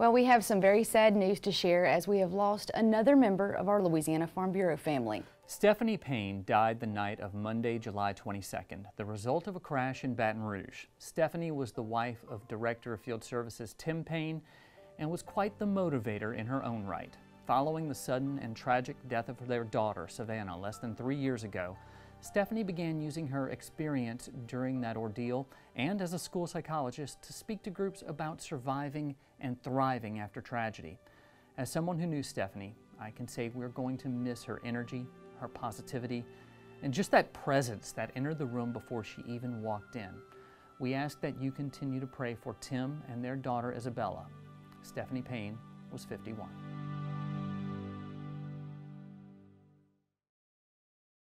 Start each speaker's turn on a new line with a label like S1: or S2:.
S1: Well, we have some very sad news to share as we have lost another member of our Louisiana Farm Bureau family.
S2: Stephanie Payne died the night of Monday, July 22nd, the result of a crash in Baton Rouge. Stephanie was the wife of Director of Field Services Tim Payne and was quite the motivator in her own right. Following the sudden and tragic death of their daughter, Savannah, less than three years ago, Stephanie began using her experience during that ordeal and as a school psychologist to speak to groups about surviving and thriving after tragedy. As someone who knew Stephanie, I can say we're going to miss her energy, her positivity, and just that presence that entered the room before she even walked in. We ask that you continue to pray for Tim and their daughter Isabella. Stephanie Payne was 51.